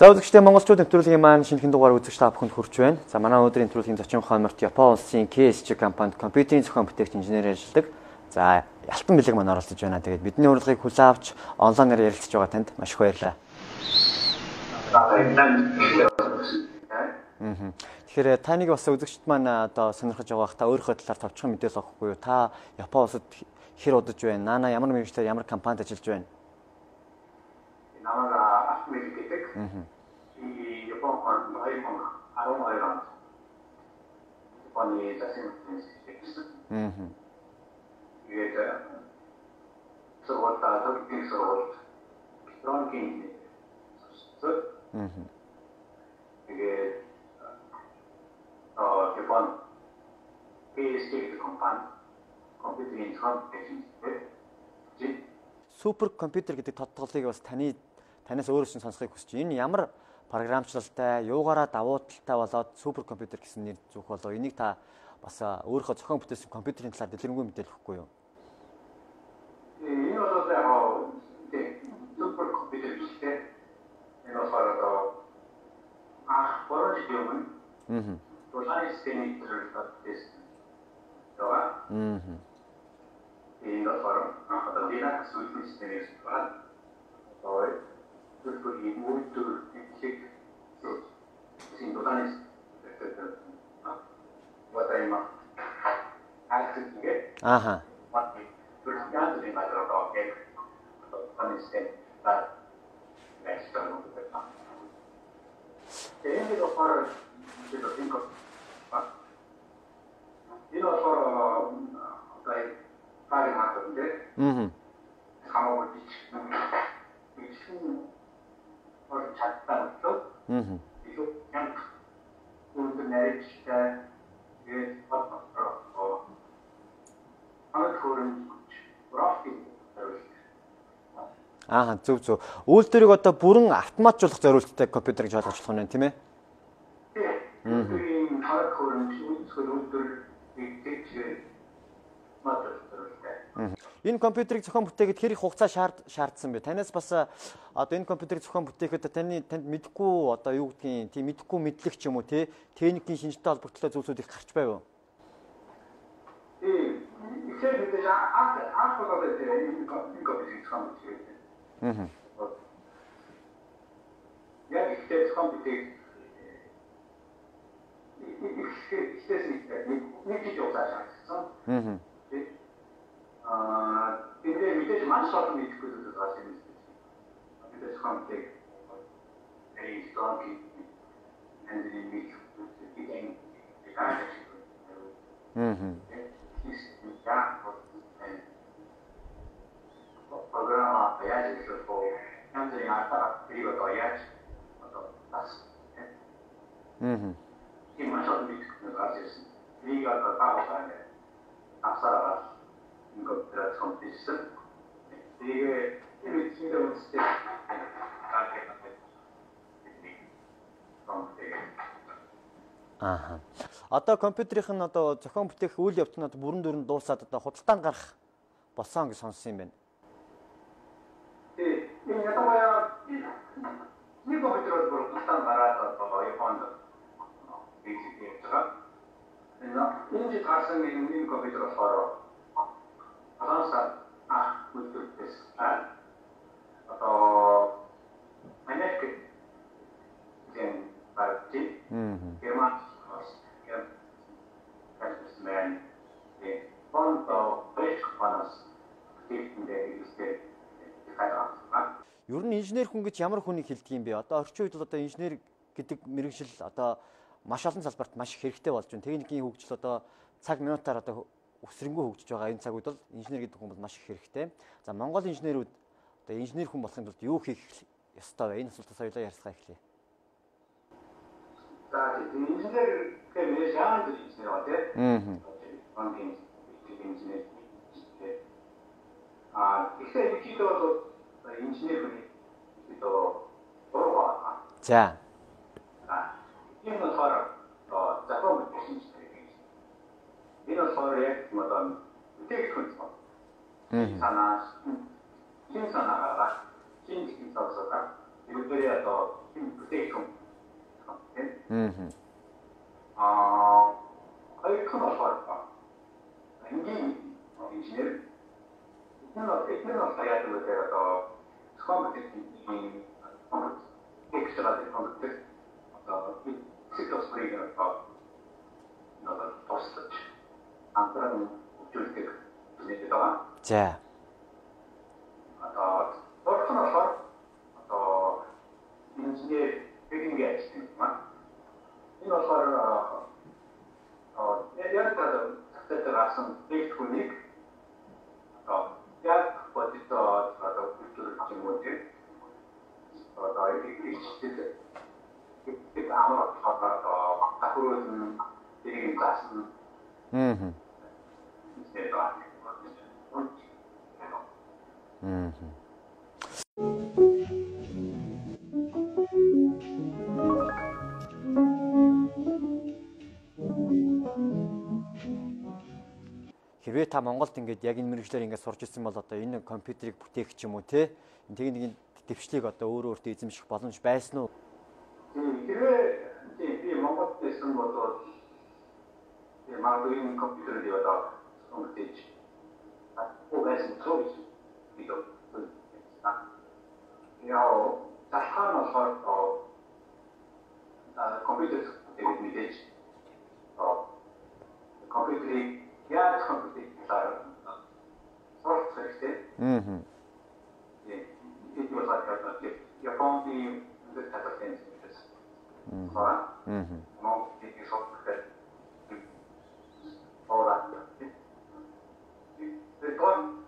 За үзэгчдээ монголчууд нэвтрүүлгийн маань шинэхэн дугаар үзэж та бүхэнд хүрч байна. За манай өнөөдрийн нэвтрүүлгийн зочин хооморт Япон улсын KSG компанид компьютерийн зохион бүтээгч инженер ажилладаг. За Ялтан Бэлэг маань оролцож байна. Тэгээд бидний урилгыг хүлээн авч онлайнаар ярилцж байгаа танд маш их баярлалаа. Тэгэхээр таныг бас үзэгчд маань одоо сонирхож байгаа та өөрийнхөө талаар товчхон мэдээлэл авахгүй юу? Та Япон улсад хэр удаж байна? Наана ямар мэрэгчлэр ямар компанид ажиллаж байна? намайг ахмед гэдэг. Аа. 100,000, 200,000, 10,000 ранд. Таны засгийн хэрэгсэн. Аа. Тэгээд сургуульд ажилтны сургуульд тронгийн зөв. Аа. Тэгээд аа Япон PST компани компьютерийн хамтгийн супер компьютер гэдэг тодтголыг бас таны танаас өөрөө чинь сонсхийг хүсэж байна. Энэ ямар програмчлалтай, юугаараа давуу талтай болоод супер компьютер гэсэн нэр зүөх болоо. Энийг та бас өөрийнхөө зохион бүтээсэн компьютерийн талаар дэлгэрэнгүй мэдээлэл өгөхгүй юу? Энэ бол яг супер компьютер гэдэг энэ бол ах борож юм. Аа. Тулааны системийн төлөвлөлт тест. Това. Аа. Энэ бол ах одоо Linux системээс байна. Ой төлөвлөгийг мөрөдөр ихлэг синтоданис ватайма альтиге Аха. мат төлөвлөгийн энэ материал гэх констен та нэстэн үгүй. Тэгээд одоо пара бид think of Энэ болохоор одоо файл хатдаг. Аа. хамаагүй бич. Бич бол чадсан бол Аа. илүү янг үнэхээр нарийчтай тэгээд бодлоо. Анх хөрөн профи Аа зөв зөв. Үйлдвэрийг одоо бүрэн автоматжуулах зорилттой компьютер гэж ойлгож болох нь тийм ээ? Тийм анх хөрөн үйлдвэр гэдэг модуль Энэ компьютерийг зохион бүтээхэд хэр их хугацаа шаард шаардсан бэ? Танаас бас одоо энэ компьютерийг зохион бүтээхэд таны танд мэдгүй одоо юу гэдгийг тийм мэдгүй мэдлэг ч юм уу те техникийн шинжтэй холбогдлоо зүйлсүүд их гарч байв уу? Тийм. Ихэнх мэдээж анх анх болоод энэ компьютерийг зохион бүтээхэд. Аа. Яг ихтэй зохион бүтээх ихтэй нэг нэг жил удаа шаардсан. Аа. Аа, энэ мэдээж маш олон мэдэхгүй зүйл байгаа юм шиг. Мэдээж хамтыг энэ стонки and the meet again the kind Аа. программа яаж хийх вэ? Янз бүрийн артаа период яаж одоо бас Аа. тийм маш олон мэдэхгүй байгаа юм. Нэг одоо таахаа авсараа ингээд компьютер. Тэгээ энэ чинь үнэтэй Аа. Одоо компьютерийн нь одоо зохион бүтээх үйл явц нь одоо бүрэн дүрэн дуусаад одоо худалдаанд гарах болсон гэж сонссон юм байна. Тий, энэ ятамая нэг компьютер бол худалдаанд гараад одоо хийж байгаа. Энэ гарсан энэ компьютер болохоор Франса ах үлдэрээс одоо Америк гэн парти Герман Герман э фонто бэш панас техниктэй ихтэй. Ер нь инженер хүн гэж ямар хүнийг хэлдэг юм бэ? Одоо орчин үед бол одоо инженер гэдэг мэрэгжил одоо маш олон салбарт маш хэрэгтэй болж байна. Техникийн хөгжил одоо цаг минутаар одоо өсрөнгөө хөгжиж байгаа энэ цаг үед бол инженер гэдэг хүн бол маш их хэрэгтэй. За Монгол инженерүүд одоо инженер хүн болохын тулд юу хийх ёстой вэ? Энэ асуултаас хоёулаа ярьцгаа эхлэе. За инженер гэмээр яагаад инженер ба тий? Аа. Инженер. А ихтэй ихтэй бол инженер хүний одоо дургаа. За. А энэ болохоор закон инженер. Энэ болохоор яг одоо бүтээгдэхүүн хүн. Аа. Санаа шин санаагаа шин техник сонсоод тэрүүгээр одоо бүтээгдэхүүн. Мм. Аа хоёр дахь нь болохоор энгийн инженер энэ бол энэ бол яг л одоо зохион бүтээлийн экстра компьютер одоо цэцлэсрийг одоо надад тусдаж антран үзүүлдэг нэг байгаа. За. Та Монголд ингээд яг энэ мэрэгчлэр ингээд сурч ирсэн бол одоо энэ компьютерийг бүтээх ч юм уу те нэг дэвшлийг одоо өөрөө өөртөө эзэмших боломж байсан уу? Хэрвээ би Монголд байсан бол магадгүй энэ компьютерийг одоо сонгож байсан цогц бидо яа таххан болохоор компьютер гэдэг мэдээж компьютерийг яаж компьютер хийлээ. Сорт хэрэгтэй. Мм. Э, энэ бол ахаа тийм. Японд ийм зүйл татсан юм шиг. Аа. Мм. Мөн тийм сорт хэрэгтэй. Ора. Тэр гон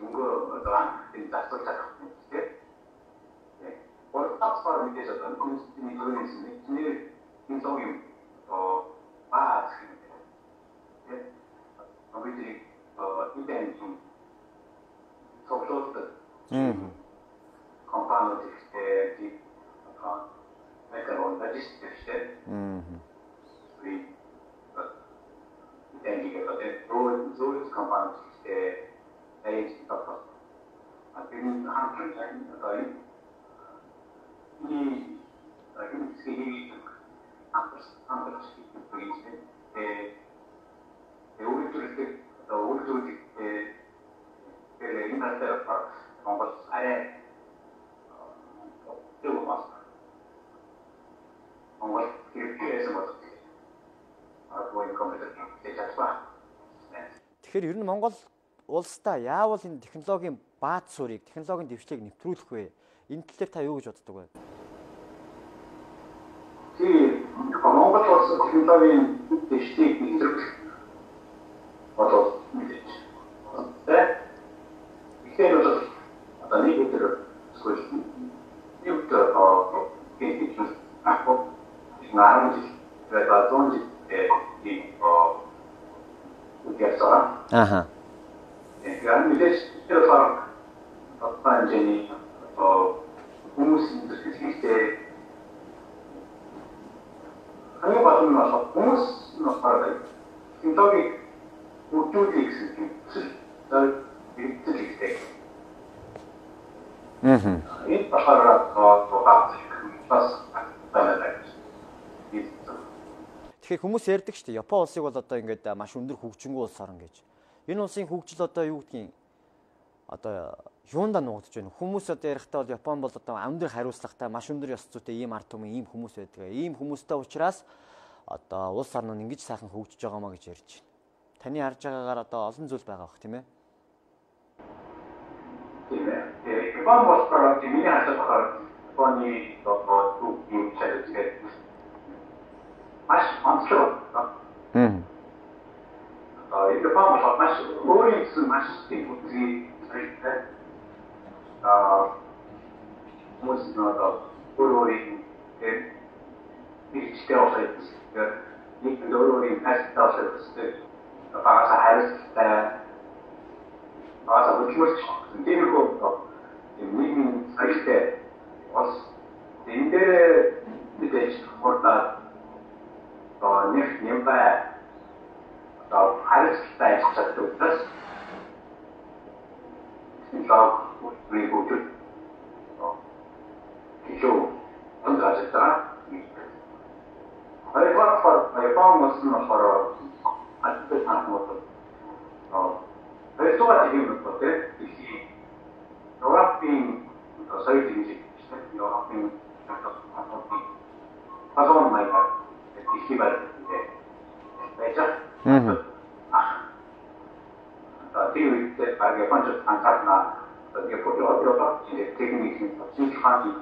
мөнгөө одоо энэ зарцуул тарих юм тийм. Гурав э, дахь сар мэдээж одоо конституцийн төлөвлөсөн нэг энэ лог юм Харин одоо энэ дахин хэсгийг амтс амтс хийх хэрэгтэй. Э өөрөөр одоо өөрөөр э гэрээ энэ дээр баг Монгол арай тэр бас Монгол хэрэгтэйсэн болох. Ардвой компьютер хийх гэж байна. Тэгэхээр ер нь Монгол улсдаа яавал энэ технологийн бааз суурийг, технологийн дэвшлийг нэвтрүүлэх вэ? Энэ тал дээр та юу гэж боддог вэ? 그 Монгол улс технологийн дэвшлийг нэвтрэх одоо мэдээж. Тэ ихэнх бол одоо нэг өдөр эсвэл нэг өдөр аа гэдэг нь ахо наарч тэгээд зүүн жишээ нэг аа үгээрсаа Ааха. yani мэдээж тэр фарк одоо аа хүмүүсийн зүйлсээ хамгийн гол нь бол хүмүүс нь болохоор технологиг үржүүлэх гэсэн. Тэр хэрэгцэл ихтэй. Мм. Энэ болохоор тохиолдол бас байна. Тэгэхээр хүмүүс ярьдаг шүү дээ. Япон улсыг бол одоо ингээд маш өндөр хөгжингүү улс орн гэж. Энэ улсын хөгжил одоо юу гэдгийг одоо юунда нуугдж байна. Хүмүүс одоо ярихдаа бол Япон бол одоо өндөр хариуцлагатай, маш өндөр ёс зүйтэй ийм ард түмэн ийм хүмүүс байдаг. Ийм хүмүүстэй уулзраас одоо улс орн нь ингэж сайхан хөгжиж байгаамаа гэж ярьж байна. Таны харж байгаагаар одоо олон зүйл байгаа бох тийм ээ. Тийм ээ. Япон болохоор миний хасаад болохоор Японы төв юм шалгаж маш онцлог. Мм. Аа Япон бол маш өөрийн маш тийм үзий хэрэгтэй. Аа хүмүүс нөгөө өөр өөрийн тэр ирчтэй болоод тэр нэг өөр өөрийн пастаа болоод тэр багаса харилцтай багаса хөдөлмөрч тиймэрхүү нийгмийн саятай бас энэ дээр мэдээж хурдаа одоо нэг нэмбай одоо харилцтай ажиллаж учраас лаг үгүй бүтэд илүү онцгой байгаа. Хоёрдугаар Япон мос нь болохоор албан хамт аа хоёрдугаар тийм нэг ботой их Европын соёл хэмжээ Европын фазон маягаар их байгаад байж байгаа. За тийм үедээ баг Японд анхаарна. Японд одоо техник нь шинжилгээ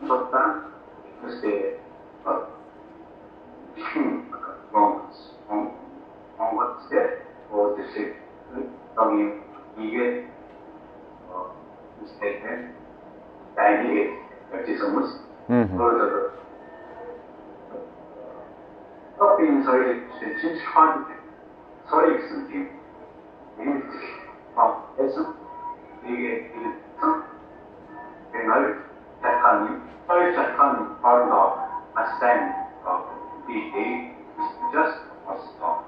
хийх Este, vamos, vamos ser, ou dizer, alguém liga, este, daí, artisamos, ou Shopping soil шинжилгээ соёл гэсэн тийм нэмэлт баг байсан. Тэгээд хэлсэн. Тэгээд дахин шалтгаан хоорондоо маш сайн бий just was stop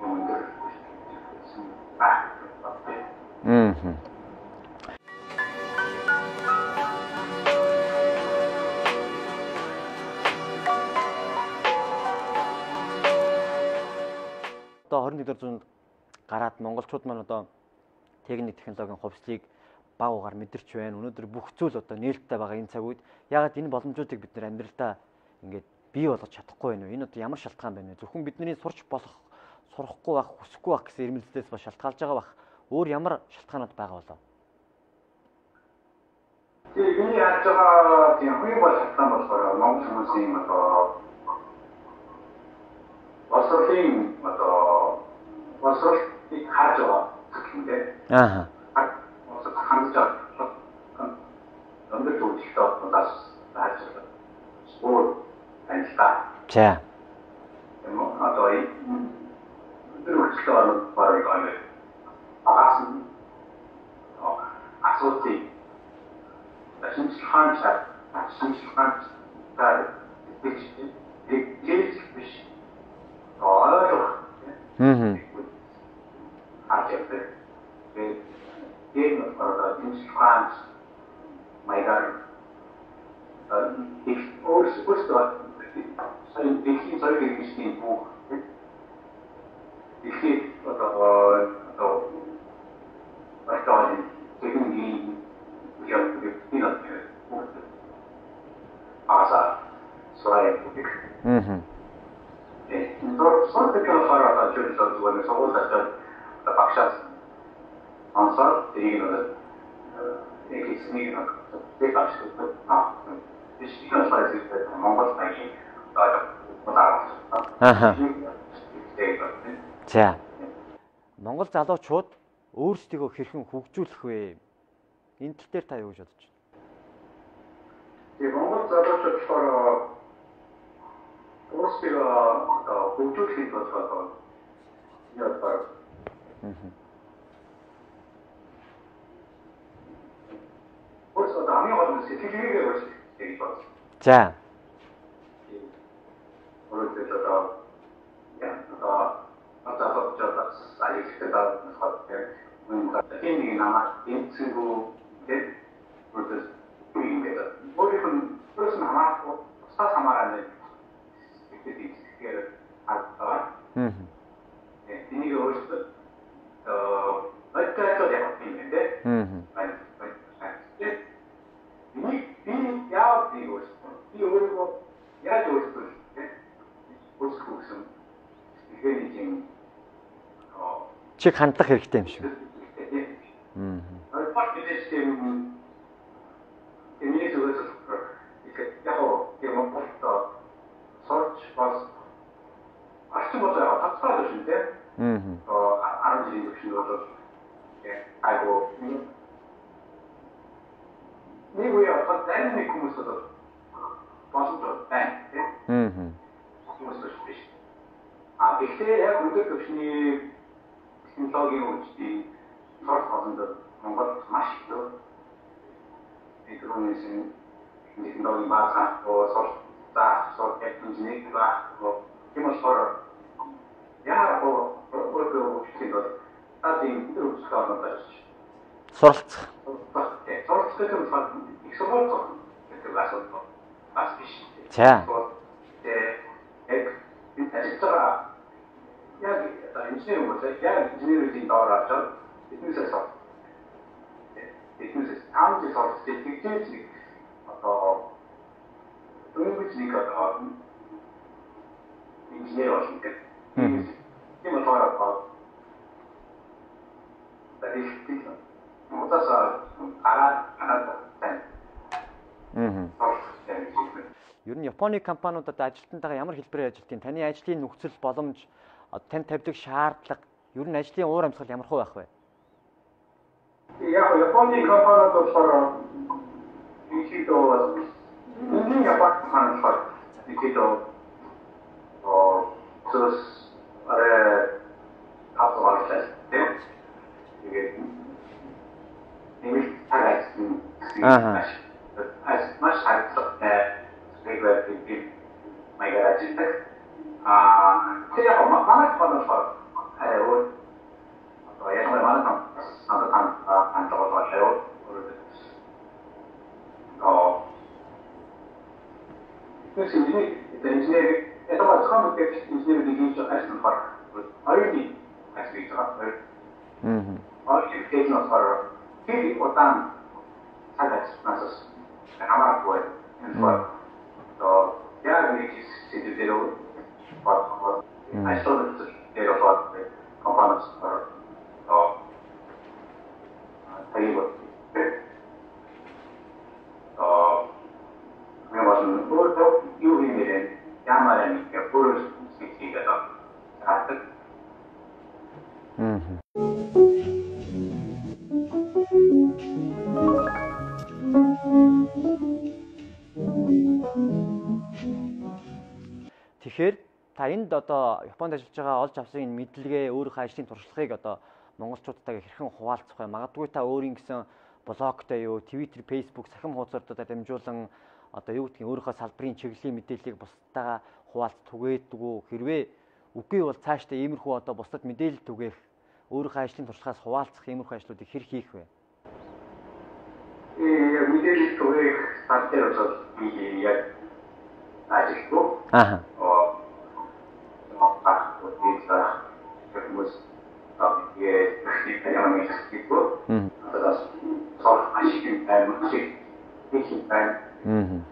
өндөр баг. Мм. Одоо 21-р зуунд гараад монголчууд маань одоо техник технологийн хувьслыг баг угаар мэдэрч байна. Өнөөдөр бүх зүйл одоо нээлттэй байгаа энэ цаг үед ягаад энэ боломжуудыг бид нэр амьдралдаа ингээд бий болгож чадахгүй байна вэ? Энэ одоо ямар шалтгаан байна вэ? Зөвхөн бидний сурч болох, сурахгүй байх, хүсэхгүй байх гэсэн эрмэлзлээс ба шалтгаалж байгаа бах. Өөр ямар шалтгаанууд байгаа болоо? Тэгээ миний харж байгаа тийм хувийн бол шалтгаан болохоор монгол хүмүүсийн одоо боловсролын одоо боловсролыг харж байгаа. Аа. Боловсрол хандж байгаа. Өндөр төвчлөлтөө удаас харж байгаа. Өөр танилцаа. За. Эм одоо энэ төвчлөлтөө бараг гайгүй. Агаас нь асуудыг шинжилгаан чад шинжилгаан чад гэж гэж биш ойлгох Мм. хаадаг. Тэгээд энэ одоо шинжилгаан маягаар их өөрс өөрсдөө сайн дэлхийн соёл гэрчлийн бүх дэлхийн одоо одоо одоо техникийн яг бид аса сорай Мм. Eh, Entonces, solo te quiero hablar a la gente de los ojos de la bakşas. Ansar, değil mi? Ekisini tek açtı. Ha. İşte bir sayısı işte Moнгол sayı daha çok мудар. Аха. Тэг. За. Монгол залуучууд өөрсдийгөө хэрхэн хөгжүүлэх вэ? Энэ тал дээр та юу гэж бодож байна? Тэгээ Монгол залуучууд болохоор өөрсдөө одоо хөгжүүлэхэд болохоор яг баг өөрсдөө хамгийн гол нь сэтгэлгээгээ болж гэж байна. За. өөрөөсөө одоо яа одоо одоо одоо аялалтай насгаад мөн тийм нэг намаа тэнцэнгүү чиг хандлах хэрэгтэй юм шүү. Мм. Мм. 어 아무리 그렇게도 예 알고 미국에 어떤 다이내믹 공부서도 боломжтой байна тийм. Аа. Хүмүүс шүү дээ. А тэгэхээр яг өндөр түвшний технологийн үйлчлэгийг сурах боломжтой Монгол маш их электроникийн технологийн бааз авахгүй сурах заах сурах инженерийг байхгүй юм болохоор яа оо өөрөө бол таагийн үйлчлэл болоод Суралцах. суралцах гэдэг нь их сургууль гэдэг асуудал бас биш. За. яг энэ ажлаа яг инженер бол яг инженерийн доор авчаад бизнесээс бизнесээс таамж сурч тэгжээс нэг одоо дөнгөж нэг одоо инженер болно гэдэг. Тийм болохоор барих мутасаа гараад гараад байна. Мм. Ер нь Японы компаниудад ажилтнтайгаа ямар хэлбэрээр ажилтгийг таны ажлын нөхцөл боломж танд тавьдаг шаардлага ер нь ажлын уур амьсгал ямар хөө байх вэ? Яг Японы компаниуд болохоор Ичидо энэ Японы компаниуд Ичидо оо зөвс арай хавцгаалтай тэгээд нэмэлт Ааха. as маш харилцагтай спекулятив гэдэг маягаар ажилладаг. Аа тэр яг манай компани болохоор арай өөр. Одоо яг манай компани надад хам хандлагууд болоо оо. Тэс инженер инженер это вот хам гэдэг инженер гэж ажилласан болохоор оюуны ажил байгаа. Мм. Оюуны техник болохоор тэр удаан цаг ажилласнаас хамаарахгүй энэ то яг нэг сэдвээр бод ажлууд дээр бол компаниуд то тайван то მე бол өөрөө юу хиймээрээ ямар нэг өөрөө сэтгэлгээд байгаа. Мм. Тэгэхээр та энд одоо Японд ажиллаж байгаа олж авсан энэ мэдлэгээ өөрийнхөө ажлын туршлагыг одоо монголчуудтайгаа хэрхэн хуваалцах вэ? Магадгүй та өөрийн гэсэн блогтой юу, Twitter, Facebook, сахим хуудасуудаар дамжуулан одоо юу гэдгийг өөрийнхөө салбарын чиглэлийн мэдээллийг бусдтайгаа хуваалц түгээдэг үү? Хэрвээ үгүй бол цаашдаа иймэрхүү одоо бусдад мэдээлэл түгээх, өөрийнхөө ажлын туршлагаас хуваалцах иймэрхүү ажлуудыг хэр хийх вэ? Э мэдээлэл түгээх стартер бол би яг ажилтгүй. Ааха. Mhm. Mhm.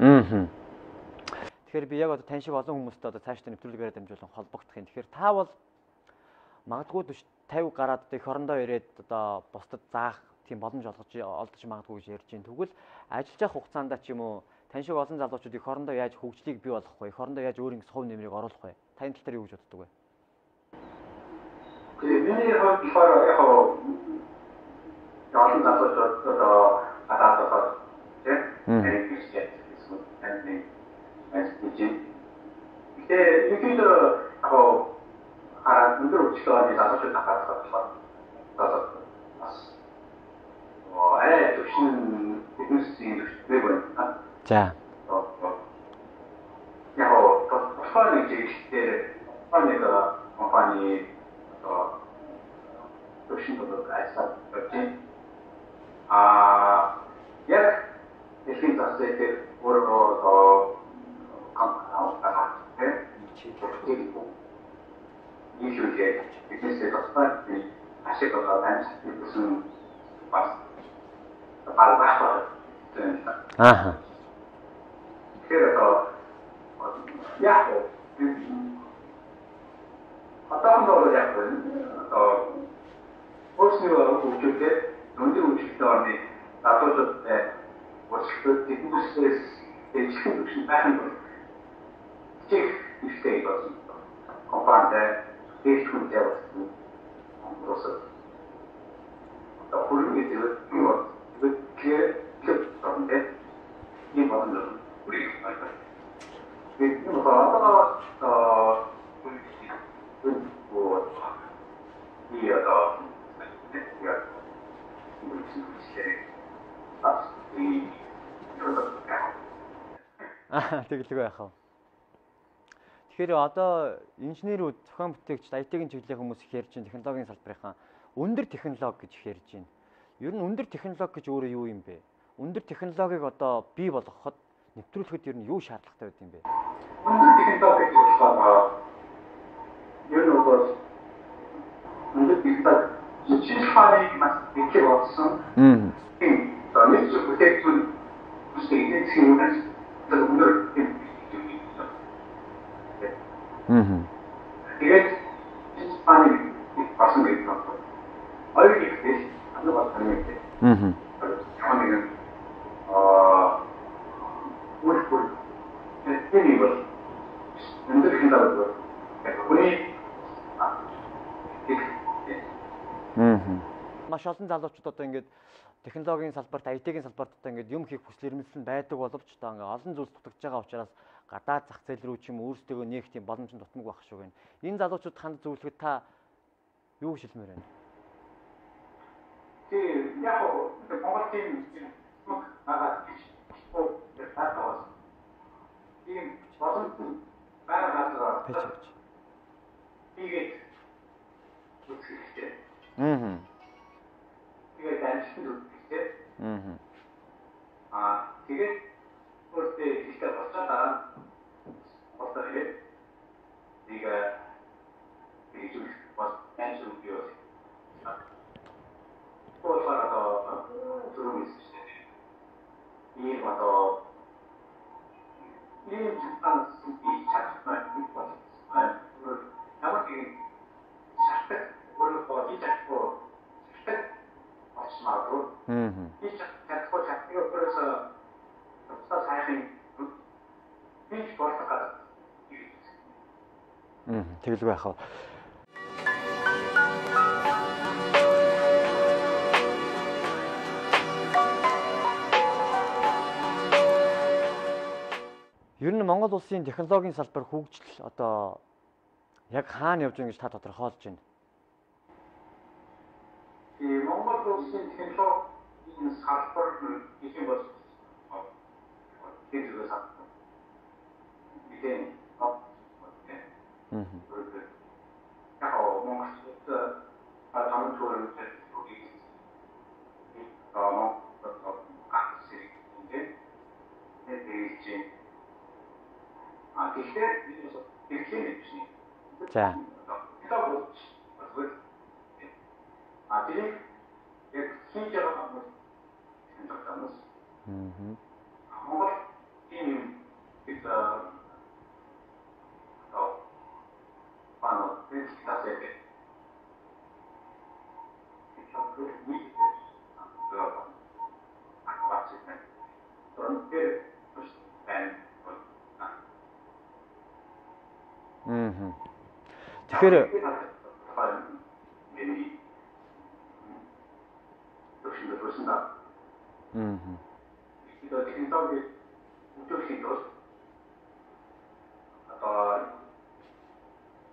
Mm-hmm. Тэгэхээр би яг одоо тань шиг олон хүмүүстэй одоо цаашдаа нэвтрүүлгээрээ дамжуулан холбогдох юм. Тэгэхээр та бол магадгүй 40 50 гараад одоо эх орондоо ирээд одоо бусдад заах тийм боломж олгож олдож магадгүй гэж ярьж байна. Тэгвэл ажиллаж явах хугацаанд ч юм уу тань шиг олон залуучууд эх орондоо яаж хөгжлийг бий болгох вэ? Эх орондоо яаж өөрийн хувь нэмрийг оруулах вэ? Та энэ тал дээр юу гэж боддог вэ? Тэгээ миний хувьд болохоор яг хоо яасан залуучууд одоо гадаад болоод тийм энэ гэж ярьсан юм. Ажил. Тэгээ ерөнхийдөө яг хоо хараад өндөр өчлөөний залуучууд гадаад болохоор одоо бас оо арай төвшин бизнесийн төвшинтэй байна. За. Яг хоо болохоор нэг жишгээр нэг компани одоо төвшин болоод ажиллаад байна. А яг дэлхийн зах зээл өөрөө одоо компаниудаа тийм нийлүүлээ бизнесээ тусгаад ашиг болоод амьсгалсан бас баг баг Ааха. Тэгэхээр одоо яг одоо бол яг одоо өөрсний хөгжүүлээ өндөр хөгжөлтэй орны залуучуудтай уучлалт техникээс дэжих төвшин байх нь бол чих ихтэй болсон. компанитай дэжих хүнтэй болсон. Онцлог. Одоо хүрэн гэдэг нь юу вэ? Тэгэхээр тэр ийм болно. Үрийг байна. Тэгээд энэ одоо аа вот и это я Аа тэгэлгүй яхав. Тэгэхээр одоо инженерүүд, зохион бүтээгч, IT-ийн чиглэлийн хүмүүс их ярьж байна технологийн салбарынхаа өндөр технологи гэж их ярьж байна. Ер нь өндөр технологи гэж өөрөө юу юм бэ? Өндөр технологиг одоо бий болгоход нэвтрүүлэхэд ер нь юу шаардлагатай байд юм бэ? Өндөр технологи гэж болохоор ер нь бол өндөр технологи жижиг хааны маш их болсон. Тийм. За нэг зүйл бүтээгдэхүүн үстэй байна. Тэр өндөр Аа. Тэгээд жижиг хааны болсон гэж байна. Ойр ихтэй ano ba kami ito? Аа. Kami ng ah ulfur. Hindi ba? Hindi hindi ba? Kuni Аа. Маш олон залуучууд одоо ингээд технологийн салбарт, IT-ийн салбарт одоо ингээд юм хийх хүсэл эрмэлзэл байдаг боловч одоо ингээд олон зүйлс дутагдж байгаа учраас гадаад зах зээл рүү ч юм өөрсдөө нээх тийм боломж нь дутмаг байх шүү гэнэ. Энэ залуучууд ханд зөвлөхөд та юу шилмээр байна? тийм яг Монгол тийм агаад оо татаас тийм болон байгаа газар Пэж авч. тэгээд үсгэжтэй. Аа. Тэгээд амжилт үсгэжтэй. Аа. Аа тэгээд өөртөө ихтэй болцоо дараа болцоо тэгээд нэг нэг зүйл бас амжилт юу болохоор одоо зүрх эсвэжтэй. Ийм одоо ийм чанар сүнхий чадмаа нэг болсон. Ямар нэг шалтгаан өөрөө хийж чадахгүй шалтгаан очмаагүй. Аа. Хийж чадахгүй чаддаг өөрөөс тусдаа сайхан хийж болох гэдэг. Аа. Тэгэлгүй яхав. Ер нь Монгол улсын технологийн салбар хөгжил одоо яг хаана явж байгаа гэж та тодорхойлж байна. И Монгол улсын технологийн салбар гэх юм бол тийм зүйл салбар. Бидэн Аа. яг Монголд атам төрөл технологи аа аксиг ингээд нэг А тэгэхээр энэ бас тэгэхээр гэж байна. За. А тэрийг яг хийж байгаа Kakamus. Mm-hmm. What in is a oh, あの、電池出せて、120で、あの、ドラゴン、あの、バッチリね。それに出る、そして、えー、うん、うん。作る。Аа. 이거 технологи үтөхийн тус одоо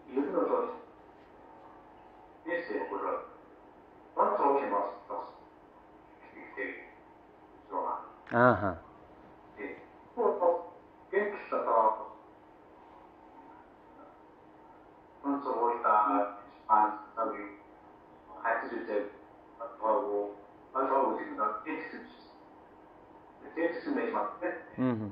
ер нь бол нэсээ бүр онцлог юм бас бас must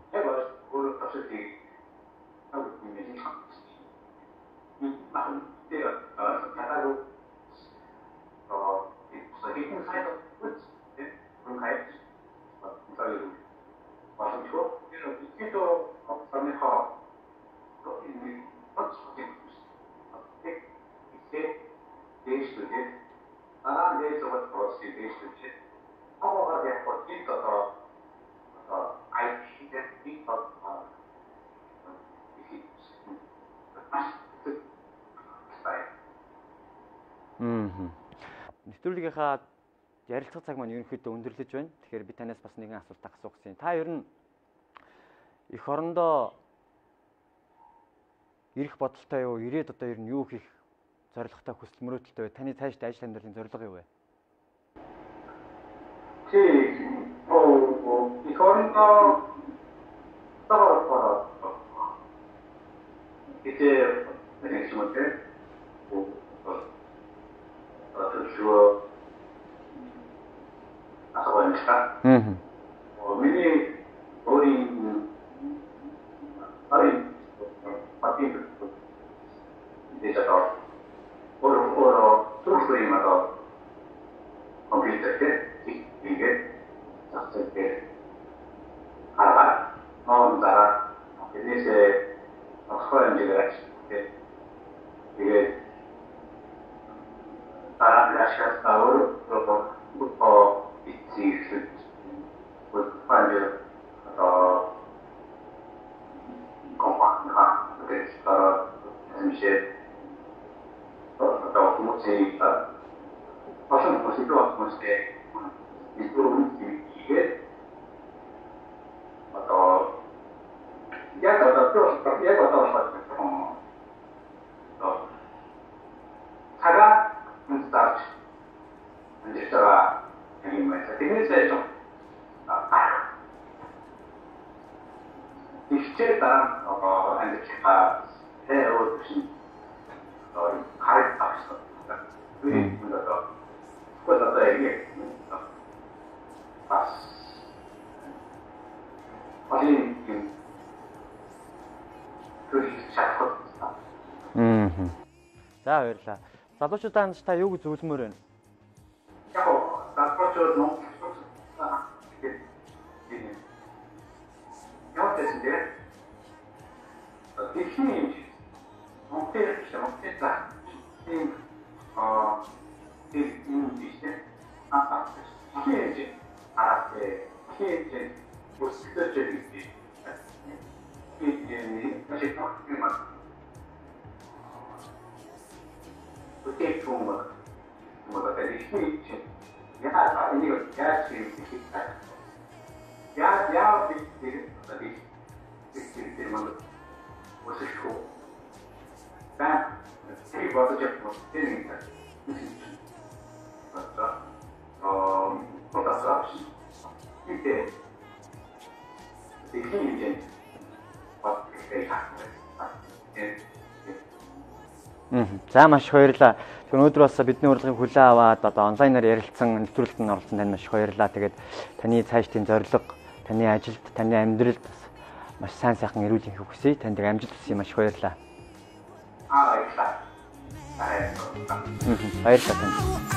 нэвтрүүлгийнхаа ярилцах цаг маань ерөнхийдөө өндөрлөж байна. Тэгэхээр би танаас бас нэгэн асуулт асуух гэсэн. Та ер нь эх орондоо ирэх бодолтой юу? Ирээд одоо ер нь юу хийх зорилготой хүсэл мөрөөдөлтэй вэ? Таны цаашдаа ажил амьдралын зорилго юу вэ? Sì, oh, i fondo За баярлаа. Залуучуудаа та юу гэж зөвлөмөр байна? esperienza difficile, faccia um, potassarsi, il che definite За маш баярлалаа. Тэр өнөөдөр бас бидний урилгыг хүлээн аваад одоо онлайнаар ярилцсан, нэвтрүүлэгт нь оролцсон танд маш баярлалаа. Тэгээд таны цаашдын зорилго, таны ажилд, таны амьдралд маш сайн сайхан ирүүлэх хүсье. Танд амжилт хүсье. Маш баярлалаа. Аа баярлалаа танд.